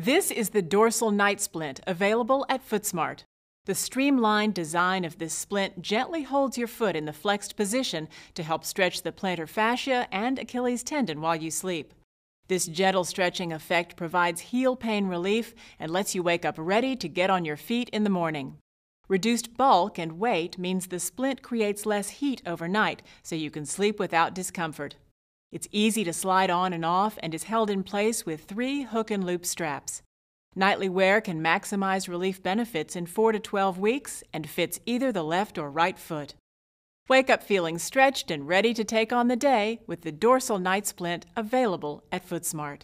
This is the dorsal night splint available at FootSmart. The streamlined design of this splint gently holds your foot in the flexed position to help stretch the plantar fascia and Achilles tendon while you sleep. This gentle stretching effect provides heel pain relief and lets you wake up ready to get on your feet in the morning. Reduced bulk and weight means the splint creates less heat overnight, so you can sleep without discomfort. It's easy to slide on and off and is held in place with three hook and loop straps. Nightly wear can maximize relief benefits in 4 to 12 weeks and fits either the left or right foot. Wake up feeling stretched and ready to take on the day with the dorsal night splint available at FootSmart.